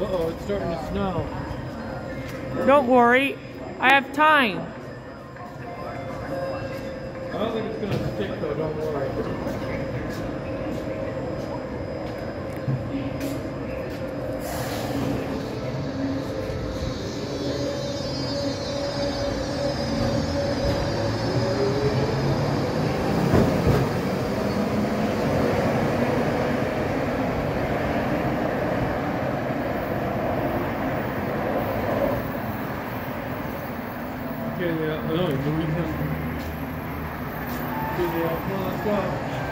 Uh-oh, it's starting to snow. Don't worry. I have time. I don't think it's gonna stick though, don't worry. 对呀，然后明天，对呀，放。